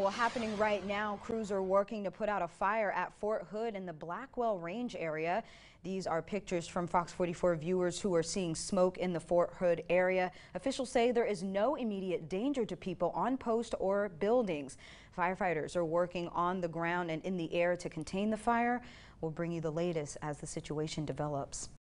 Well, happening right now, crews are working to put out a fire at Fort Hood in the Blackwell Range area. These are pictures from Fox 44 viewers who are seeing smoke in the Fort Hood area. Officials say there is no immediate danger to people on post or buildings. Firefighters are working on the ground and in the air to contain the fire. We'll bring you the latest as the situation develops.